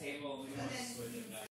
table, we want to switch it back.